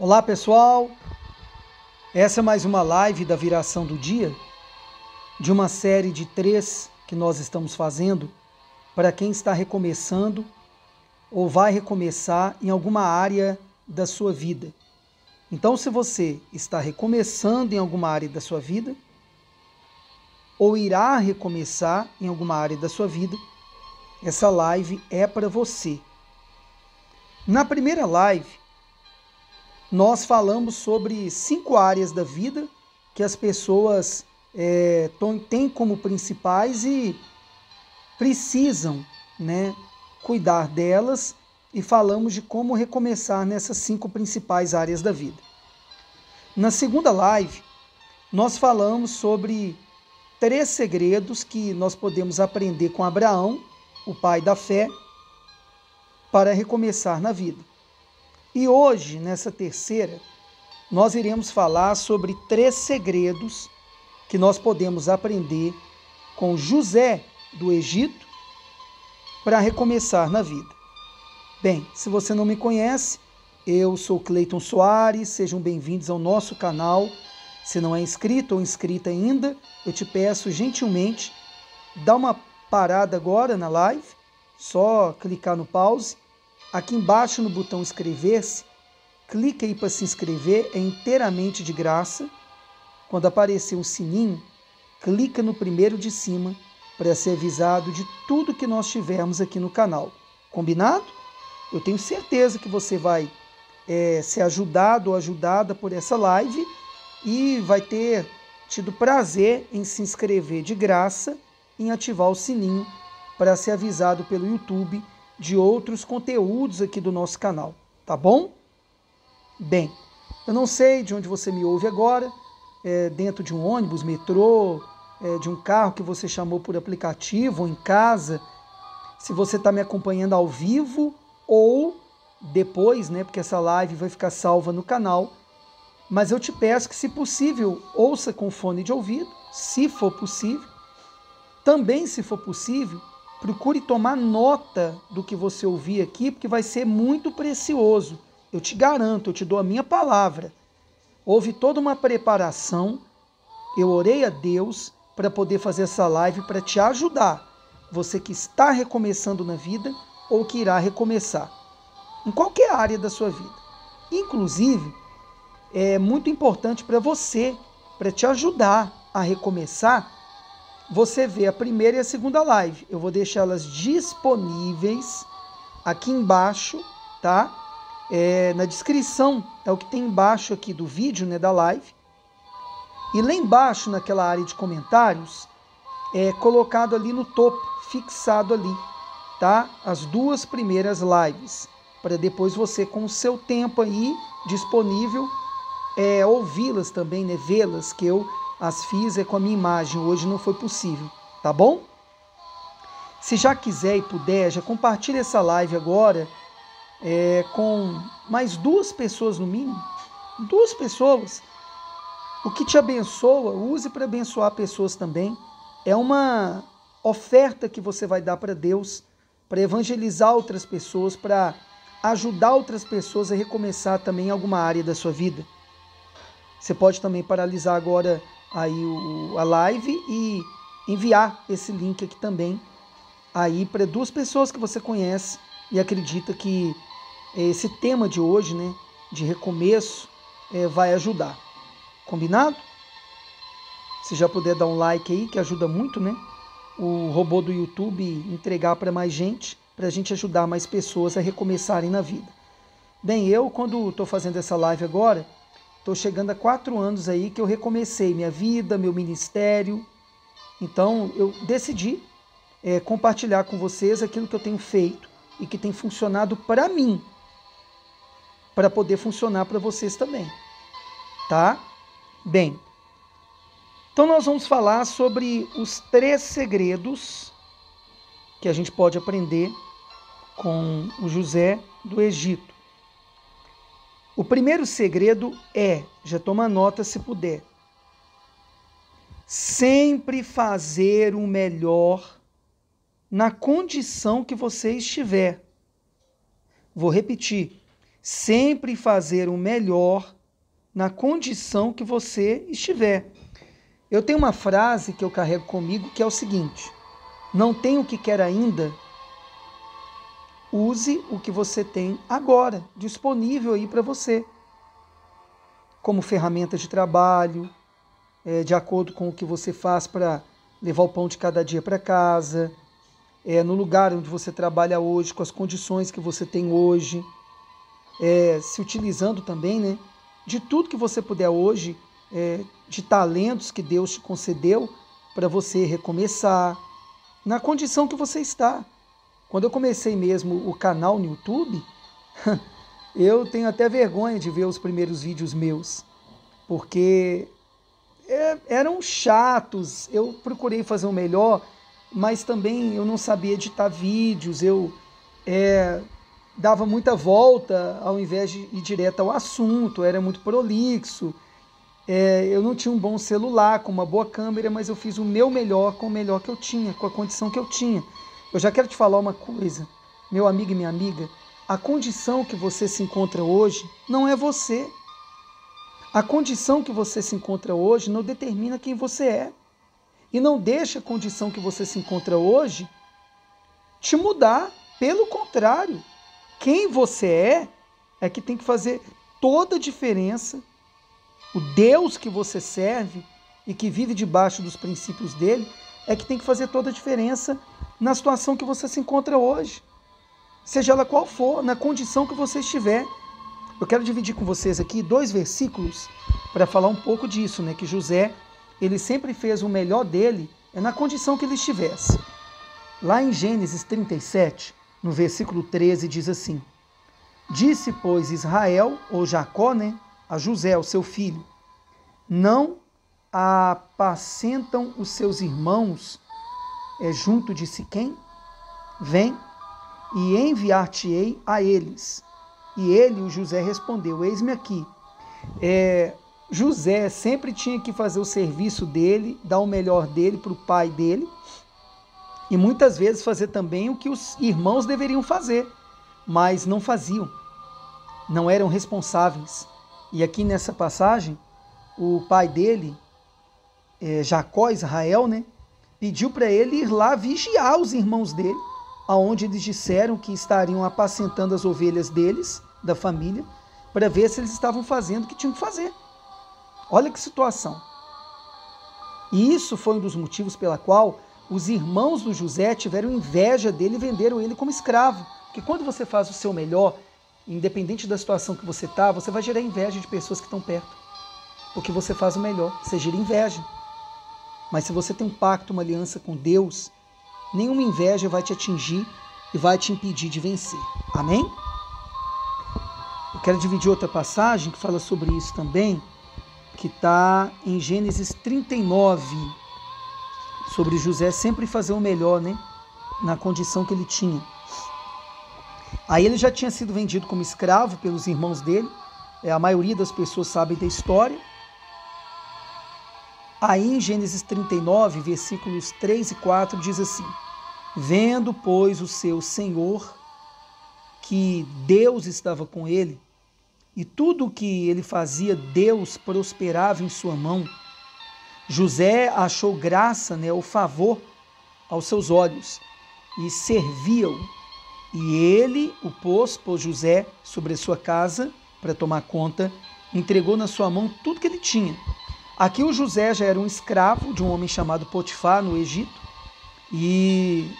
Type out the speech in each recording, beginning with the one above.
Olá pessoal, essa é mais uma live da viração do dia, de uma série de três que nós estamos fazendo para quem está recomeçando ou vai recomeçar em alguma área da sua vida. Então, se você está recomeçando em alguma área da sua vida, ou irá recomeçar em alguma área da sua vida, essa live é para você. Na primeira live, nós falamos sobre cinco áreas da vida que as pessoas é, têm como principais e precisam né, cuidar delas e falamos de como recomeçar nessas cinco principais áreas da vida. Na segunda live, nós falamos sobre três segredos que nós podemos aprender com Abraão, o pai da fé, para recomeçar na vida. E hoje, nessa terceira, nós iremos falar sobre três segredos que nós podemos aprender com José do Egito para recomeçar na vida. Bem, se você não me conhece, eu sou Cleiton Soares, sejam bem-vindos ao nosso canal. Se não é inscrito ou inscrita ainda, eu te peço gentilmente, dá uma parada agora na live, só clicar no pause Aqui embaixo no botão inscrever-se, clica aí para se inscrever, é inteiramente de graça. Quando aparecer um sininho, clica no primeiro de cima para ser avisado de tudo que nós tivermos aqui no canal. Combinado? Eu tenho certeza que você vai é, ser ajudado ou ajudada por essa live e vai ter tido prazer em se inscrever de graça, em ativar o sininho para ser avisado pelo YouTube de outros conteúdos aqui do nosso canal, tá bom? Bem, eu não sei de onde você me ouve agora, é, dentro de um ônibus, metrô, é, de um carro que você chamou por aplicativo ou em casa, se você está me acompanhando ao vivo ou depois, né, porque essa live vai ficar salva no canal. Mas eu te peço que, se possível, ouça com fone de ouvido, se for possível. Também, se for possível, procure tomar nota do que você ouvir aqui, porque vai ser muito precioso. Eu te garanto, eu te dou a minha palavra. Houve toda uma preparação. Eu orei a Deus para poder fazer essa live para te ajudar. Você que está recomeçando na vida ou que irá recomeçar em qualquer área da sua vida. Inclusive, é muito importante para você, para te ajudar a recomeçar, você vê a primeira e a segunda live. Eu vou deixá-las disponíveis aqui embaixo, tá? É, na descrição é o que tem embaixo aqui do vídeo, né, da live. E lá embaixo, naquela área de comentários, é colocado ali no topo, fixado ali, tá? As duas primeiras lives, para depois você, com o seu tempo aí disponível, é, ouvi-las também, né, vê-las, que eu as fiz é com a minha imagem, hoje não foi possível, tá bom? Se já quiser e puder, já compartilhe essa live agora é, com mais duas pessoas no mínimo. Duas pessoas. O que te abençoa, use para abençoar pessoas também. É uma oferta que você vai dar para Deus, para evangelizar outras pessoas, para ajudar outras pessoas a recomeçar também alguma área da sua vida. Você pode também paralisar agora aí o, a live e enviar esse link aqui também aí para duas pessoas que você conhece e acredita que esse tema de hoje, né, de recomeço, é, vai ajudar. Combinado? Se já puder dar um like aí, que ajuda muito, né? O robô do YouTube entregar para mais gente, para a gente ajudar mais pessoas a recomeçarem na vida. Bem, eu quando estou fazendo essa live agora, Estou chegando a quatro anos aí que eu recomecei minha vida, meu ministério. Então eu decidi é, compartilhar com vocês aquilo que eu tenho feito e que tem funcionado para mim, para poder funcionar para vocês também. Tá? Bem, então nós vamos falar sobre os três segredos que a gente pode aprender com o José do Egito. O primeiro segredo é, já toma nota se puder, sempre fazer o melhor na condição que você estiver. Vou repetir. sempre fazer o melhor na condição que você estiver. Eu tenho uma frase que eu carrego comigo que é o seguinte: não tem o que quer ainda, use o que você tem agora, disponível aí para você, como ferramenta de trabalho, é, de acordo com o que você faz para levar o pão de cada dia para casa, é, no lugar onde você trabalha hoje, com as condições que você tem hoje, é, se utilizando também né, de tudo que você puder hoje, é, de talentos que Deus te concedeu para você recomeçar, na condição que você está. Quando eu comecei mesmo o canal no YouTube, eu tenho até vergonha de ver os primeiros vídeos meus, porque é, eram chatos. Eu procurei fazer o melhor, mas também eu não sabia editar vídeos, eu é, dava muita volta ao invés de ir direto ao assunto, era muito prolixo. É, eu não tinha um bom celular com uma boa câmera, mas eu fiz o meu melhor com o melhor que eu tinha, com a condição que eu tinha. Eu já quero te falar uma coisa, meu amigo e minha amiga, a condição que você se encontra hoje não é você. A condição que você se encontra hoje não determina quem você é. E não deixa a condição que você se encontra hoje te mudar. Pelo contrário, quem você é é que tem que fazer toda a diferença. O Deus que você serve e que vive debaixo dos princípios dele é que tem que fazer toda a diferença na situação que você se encontra hoje. Seja ela qual for, na condição que você estiver. Eu quero dividir com vocês aqui dois versículos para falar um pouco disso, né? Que José, ele sempre fez o melhor dele é na condição que ele estivesse. Lá em Gênesis 37, no versículo 13, diz assim: Disse, pois, Israel, ou Jacó, né, a José, o seu filho: Não apacentam os seus irmãos é, junto de Siquém? Vem e enviar-te-ei a eles. E ele, o José, respondeu: Eis-me aqui. É, José sempre tinha que fazer o serviço dele, dar o melhor dele para o pai dele, e muitas vezes fazer também o que os irmãos deveriam fazer, mas não faziam, não eram responsáveis. E aqui nessa passagem, o pai dele, é, Jacó, Israel, né, pediu para ele ir lá vigiar os irmãos dele, aonde eles disseram que estariam apacentando as ovelhas deles, da família, para ver se eles estavam fazendo o que tinham que fazer. Olha que situação. E isso foi um dos motivos pela qual os irmãos do José tiveram inveja dele e venderam ele como escravo. Porque quando você faz o seu melhor, independente da situação que você está, você vai gerar inveja de pessoas que estão perto. Porque você faz o melhor, você gera inveja. Mas se você tem um pacto, uma aliança com Deus, nenhuma inveja vai te atingir e vai te impedir de vencer. Amém? Eu quero dividir outra passagem que fala sobre isso também, que está em Gênesis 39, sobre José sempre fazer o melhor, né? Na condição que ele tinha. Aí ele já tinha sido vendido como escravo pelos irmãos dele, é, a maioria das pessoas sabe da história. Aí em Gênesis 39, versículos 3 e 4, diz assim: Vendo, pois, o seu senhor que Deus estava com ele, e tudo o que ele fazia, Deus prosperava em sua mão. José achou graça, né, o favor aos seus olhos e servia-o. E ele o pôs, pôs José sobre a sua casa para tomar conta, entregou na sua mão tudo que ele tinha Aqui o José já era um escravo de um homem chamado Potifar no Egito e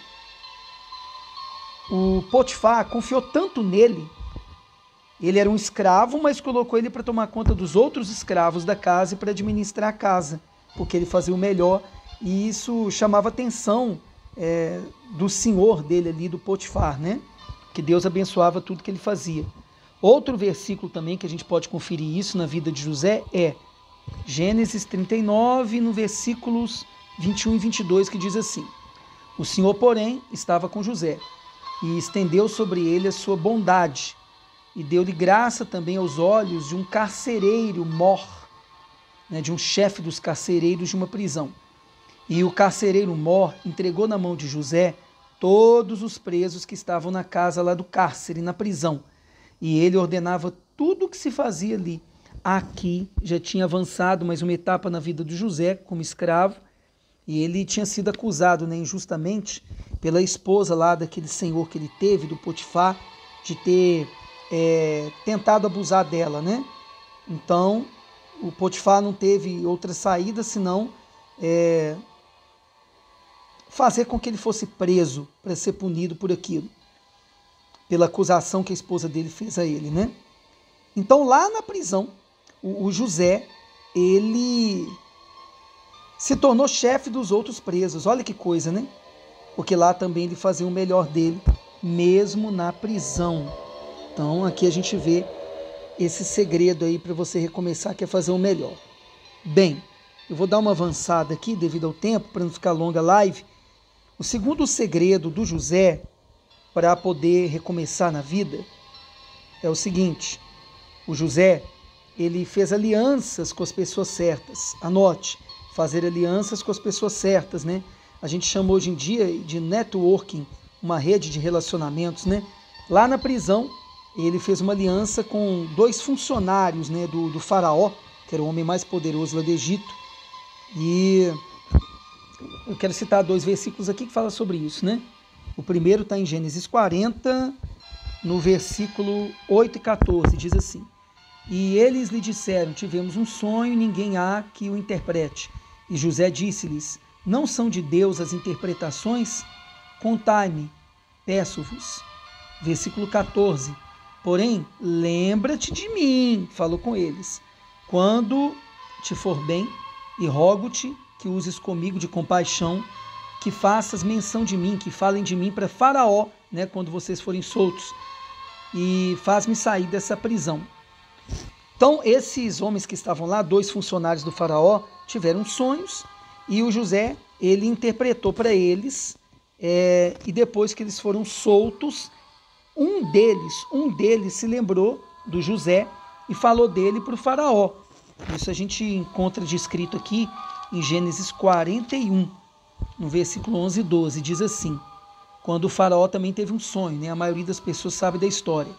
o Potifar confiou tanto nele. Ele era um escravo, mas colocou ele para tomar conta dos outros escravos da casa e para administrar a casa, porque ele fazia o melhor e isso chamava atenção é, do senhor dele ali, do Potifar, né? Que Deus abençoava tudo que ele fazia. Outro versículo também que a gente pode conferir isso na vida de José é Gênesis 39, no versículos 21 e 22, que diz assim: O Senhor, porém, estava com José e estendeu sobre ele a sua bondade e deu-lhe graça também aos olhos de um carcereiro mor, né, de um chefe dos carcereiros de uma prisão. E o carcereiro mor entregou na mão de José todos os presos que estavam na casa lá do cárcere, na prisão. e ele ordenava tudo o que se fazia ali. Aqui já tinha avançado mais uma etapa na vida do José como escravo, e ele tinha sido acusado né, injustamente pela esposa lá daquele senhor que ele teve, do Potifar, de ter é, tentado abusar dela, né? Então, o Potifar não teve outra saída senão é, fazer com que ele fosse preso para ser punido por aquilo, pela acusação que a esposa dele fez a ele, né? Então, lá na prisão, o, José, ele se tornou chefe dos outros presos. Olha que coisa, né? Porque lá também ele fazia o melhor dele, mesmo na prisão. Então, aqui a gente vê esse segredo aí para você recomeçar, que é fazer o melhor. Bem, eu vou dar uma avançada aqui devido ao tempo, para não ficar longa a live. O segundo segredo do José para poder recomeçar na vida é o seguinte: o José ele fez alianças com as pessoas certas. Anote, fazer alianças com as pessoas certas, né? A gente chama hoje em dia de networking, uma rede de relacionamentos, né? Lá na prisão, ele fez uma aliança com dois funcionários né, do, do faraó, que era o homem mais poderoso lá do Egito. E eu quero citar dois versículos aqui que falam sobre isso, né? O primeiro está em Gênesis 40, no versículo 8 e 14, diz assim: E eles lhe disseram: Tivemos um sonho, ninguém há que o interprete. E José disse-lhes: Não são de Deus as interpretações? Contai-me, peço-vos. Versículo 14: Porém, lembra-te de mim, falou com eles, quando te for bem, e rogo-te que uses comigo de compaixão, que faças menção de mim, que falem de mim para Faraó, né, quando vocês forem soltos, e faz-me sair dessa prisão. Então, esses homens que estavam lá, dois funcionários do Faraó, tiveram sonhos e o José ele interpretou para eles é, e depois que eles foram soltos um deles, um deles se lembrou do José e falou dele para o faraó. Isso a gente encontra descrito aqui em Gênesis 41, no versículo 11 e 12, diz assim: Quando o faraó também teve um sonho, né? A maioria das pessoas sabe da história.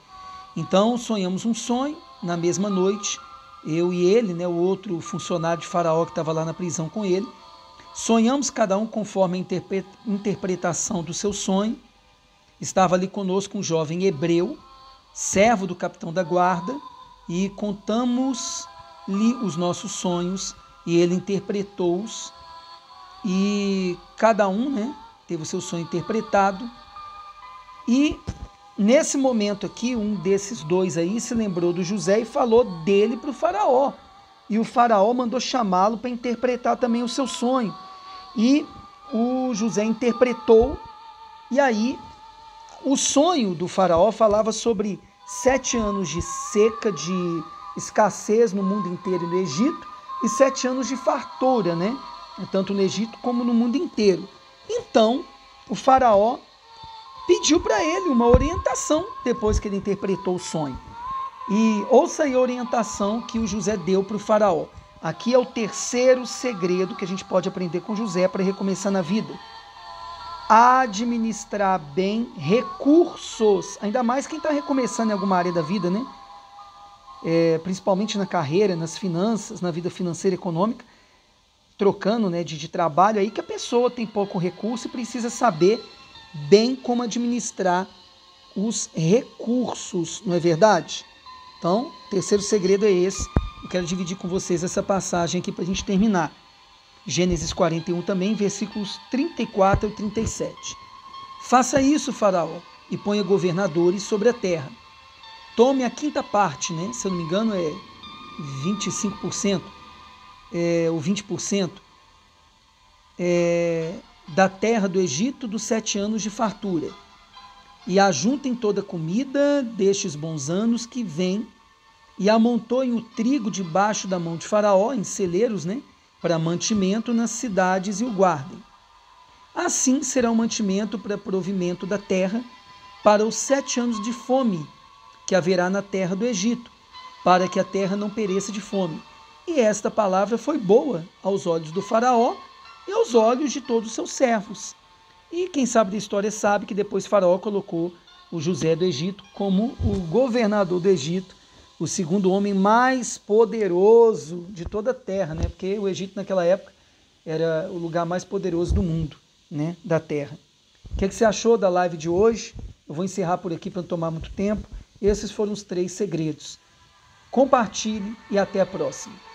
Então sonhamos um sonho na mesma noite, eu e ele, né, o outro funcionário de faraó que estava lá na prisão com ele, sonhamos cada um conforme a interpretação do seu sonho Estava ali conosco um jovem hebreu, servo do capitão da guarda, e contamos-lhe os nossos sonhos e ele interpretou-os. E cada um né, teve o seu sonho interpretado. E nesse momento aqui, um desses dois aí se lembrou do José e falou dele para o faraó. E o faraó mandou chamá-lo para interpretar também o seu sonho. E o José interpretou, e aí o sonho do faraó falava sobre sete anos de seca, de escassez no mundo inteiro no Egito, e sete anos de fartura, né? Tanto no Egito como no mundo inteiro. Então, o faraó pediu para ele uma orientação depois que ele interpretou o sonho. E ouça aí a orientação que o José deu para o faraó. Aqui é o terceiro segredo que a gente pode aprender com José para recomeçar na vida administrar bem recursos, ainda mais quem está recomeçando em alguma área da vida, né? É, principalmente na carreira, nas finanças, na vida financeira e econômica, trocando né, de, de trabalho, aí que a pessoa tem pouco recurso e precisa saber bem como administrar os recursos, não é verdade? Então, terceiro segredo é esse. Eu quero dividir com vocês essa passagem aqui para a gente terminar. Gênesis 41 também, versículos 34 e 37. Faça isso, Faraó, e ponha governadores sobre a terra. Tome a quinta parte, né? se eu não me engano é 25%, é, ou 20%, é, da terra do Egito dos sete anos de fartura. E ajuntem toda comida destes bons anos que vêm, e amontoem o trigo debaixo da mão de Faraó, em celeiros, né? para mantimento nas cidades e o guardem. Assim será o mantimento para provimento da terra para os sete anos de fome que haverá na terra do Egito, para que a terra não pereça de fome. E esta palavra foi boa aos olhos do Faraó e aos olhos de todos os seus servos. E quem sabe da história sabe que depois Faraó colocou o José do Egito como o governador do Egito, o segundo homem mais poderoso de toda a terra, né? Porque o Egito naquela época era o lugar mais poderoso do mundo, né? Da terra. O que, é que você achou da live de hoje? Eu vou encerrar por aqui para não tomar muito tempo. Esses foram os três segredos. Compartilhe e até a próxima.